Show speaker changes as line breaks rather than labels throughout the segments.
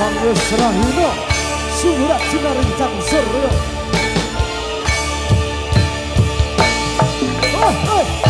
Kang wis rahino sumurat sinaring sang surya Oh, oh. Ah.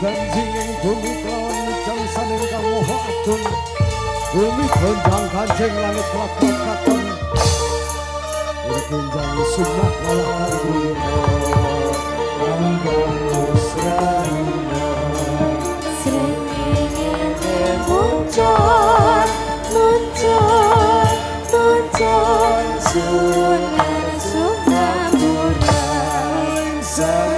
con Ganjing bumi kelam cang sanin kang hatun Bumi kenjang kanjeng langit kelak kakatan Bumi kenjang sumak lalat bumi Rambang musrana
Srengenge muncul Muncul Muncul Sunan Sunan Burai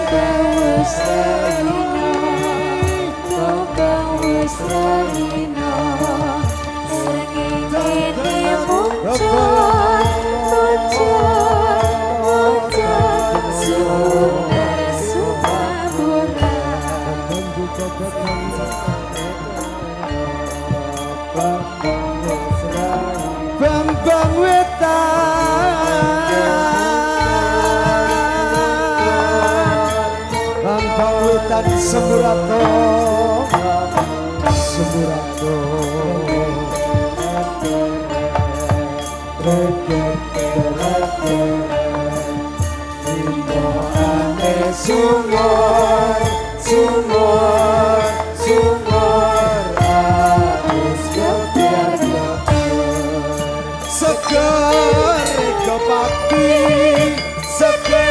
Semburato
Semburato सकते